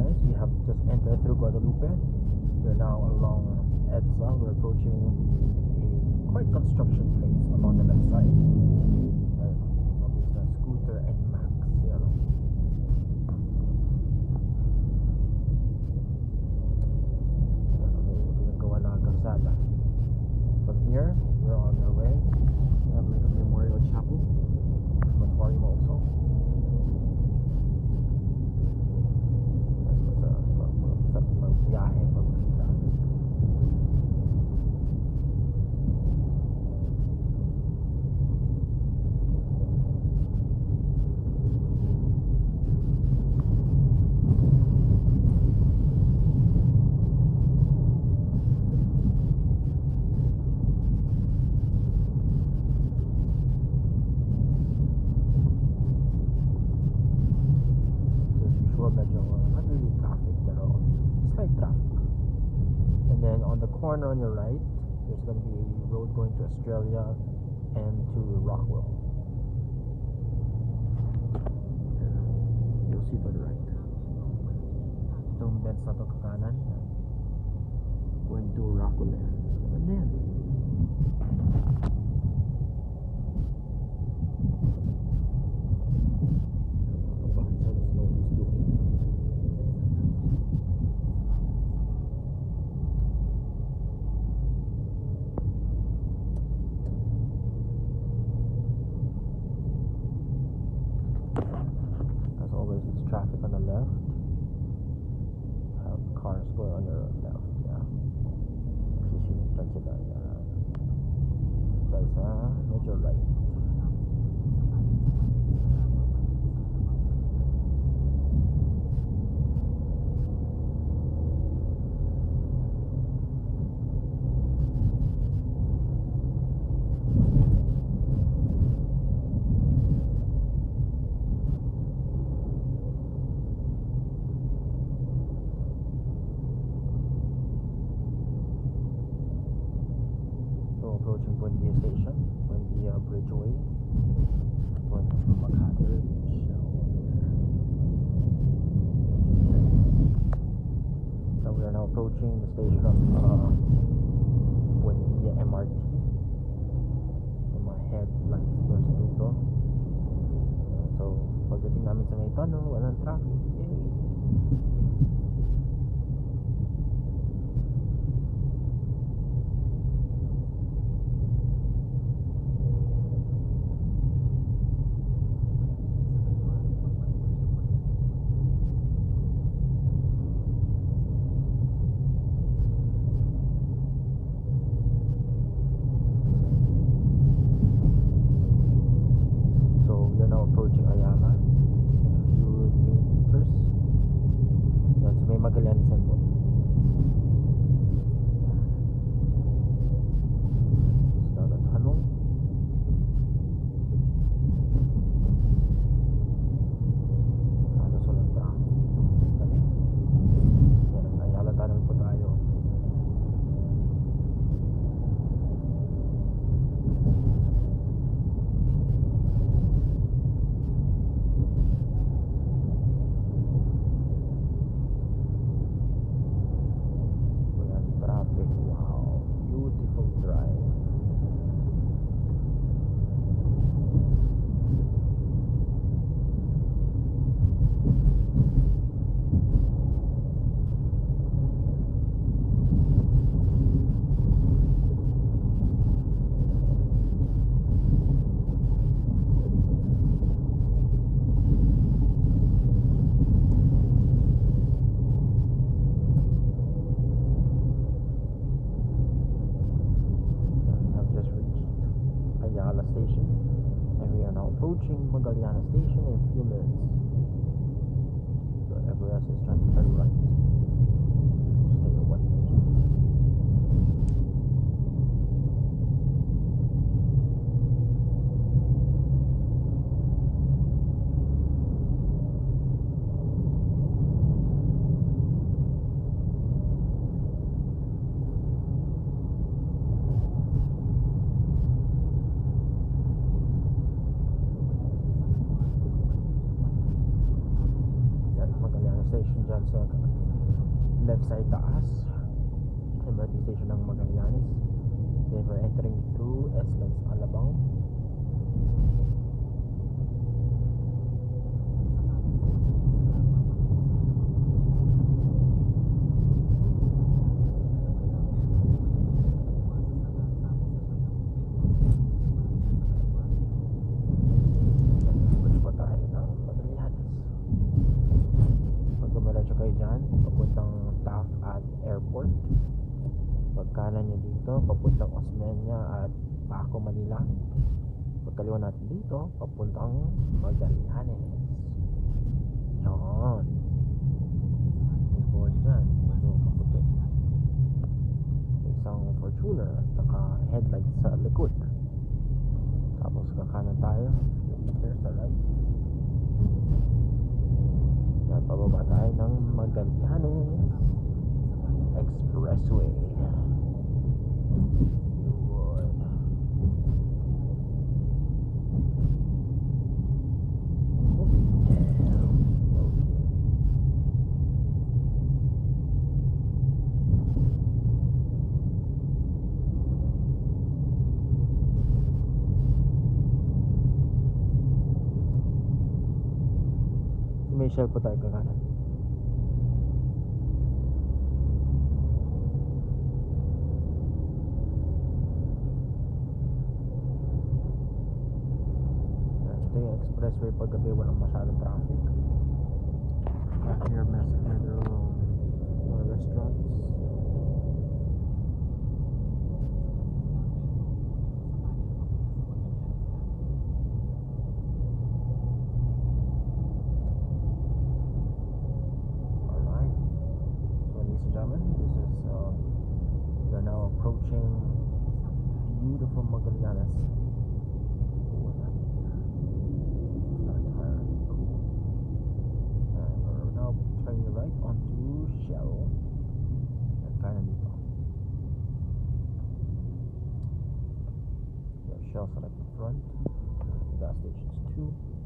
guys, we have just entered through Guadalupe. We're now along EDSA. We're approaching a quite construction place along the left side. Ayun, mabilis na scooter and Max. Yan. Pinagawa na ang kalsada. From here, we're on our way. We have like a memorial chapel. Moratorium also. Sa, sa, sa magbiyahe pag may traffic. So as usual, medyo not really traffic, pero slight traffic. And then on the corner on your right, there's going to be a road going to Estrella and to Rockwell. You'll see to the right. Itong beds na to kakanan. Going to Rockwell. And then, traffic on the left. Have cars going on your left, yeah. Sisinigtan sila, yeah. Dahil sa medyo right. So approaching Buendia Station, Buendia Bridgeway, going Makati So we are now approaching the station of uh, Buendia MRT. Yung mga headlights doon sa dito. So pagdating namin sa may tunnel, walang traffic. Yay! right. approaching Magallanes Station in a few minutes. The Everest is trying to turn right. Sa left side taas. MRT station ng Magallanes. Then we're entering through SLEX Alabang. Switch pa tayo ng Magallanes. Pag dumiretso kayo dyan, papuntang Taft at Airport. Pagkanan nyo dito, papuntang Osmeña at Paco, Manila. Pagkaliwa natin dito, papuntang Magallanes. May board dyan. Medyo kaputi. Isang Fortuner at naka-headlight sa likod. Tapos kakanan tayo. Few meters sa right. Magallanes Expressway. Okay. May shell po tayo kakanan. Expressway pag gabi walang masyadong traffic. Back here, Messenger, there are restaurants. Alright. So, ladies and gentlemen, this is, uh, we are now approaching beautiful Magallanes. Oh, what's that here? It's not entirely cool. And we're now turning right kind of dito. Have Shell select in front. Gas stations 2.